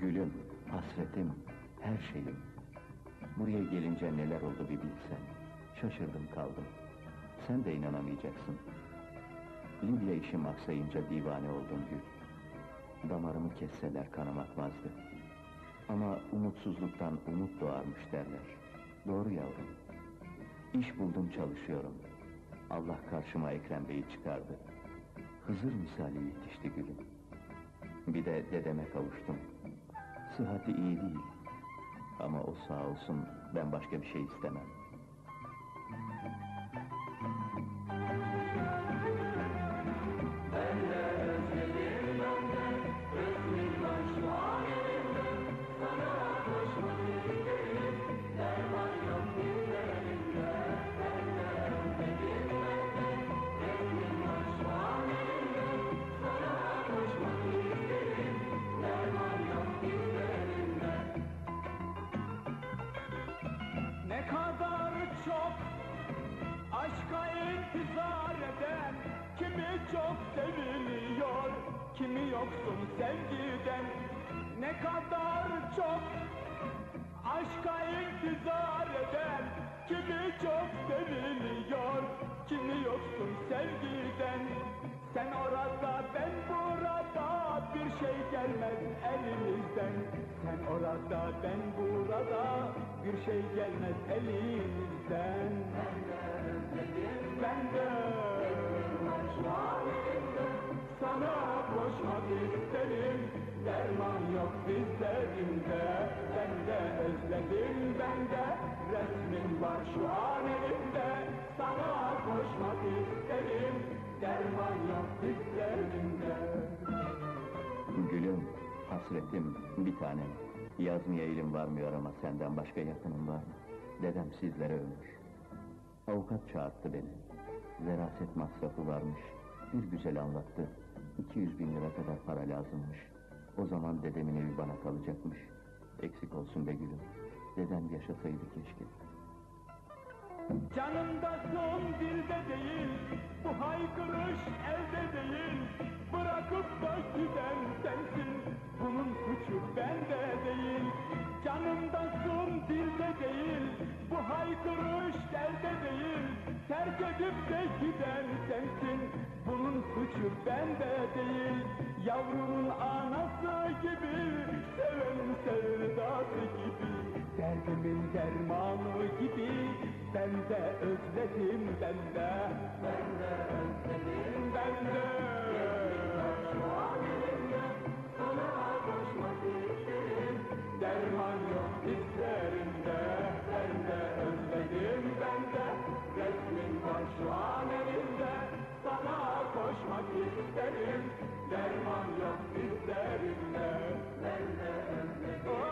Gülüm, hasretim, her şeyim. Buraya gelince neler oldu bir bilsen. Şaşırdım kaldım. Sen de inanamayacaksın. Libya işim aksayınca divane oldum Gül. Damarımı kesseler kanım akmazdı. Ama umutsuzluktan umut doğarmış derler. Doğru yavrum. İş buldum çalışıyorum. Allah karşıma Ekrem Bey'i çıkardı. Hızır misali yetişti gülüm. Bir de dedeme kavuştum. Sıhhati iyi değil. Ama o sağ olsun ben başka bir şey istemem. Yoksun sevgiden. Ne kadar çok aşka intizar eden Kimi çok seviliyor, kimi yoksun sevgiden. Sen orada ben burada bir şey gelmez elimizden. Sen orada ben burada bir şey gelmez elimizden koşmak isterim Derman yok dizlerimde Ben de özledim ben de Resmin var şu an elimde Sana koşmak isterim Derman yok dizlerimde Gülüm, hasretim, bir tanem. Yazmaya elim varmıyor ama senden başka yakınım var mı? Dedem sizlere ömür. Avukat çağırttı beni. Veraset masrafı varmış. Bir güzel anlattı. 200 bin lira kadar para lazımmış. O zaman dedemin evi bana kalacakmış. Eksik olsun be gülüm. Dedem yaşasaydı keşke. Canımdasın dilde değil Bu haykırış elde değil Bırakıp da giden sensin Bunun suçu bende değil Canımdasın dilde değil Bu haykırış elde değil Terk edip de giden sensin suçu bende değil. Yavrunun anası gibi Sevenin sevdası gibi. Derdimin dermanı gibi ben de özledim Ben de isterim Derman yok dizlerimde Derlerimde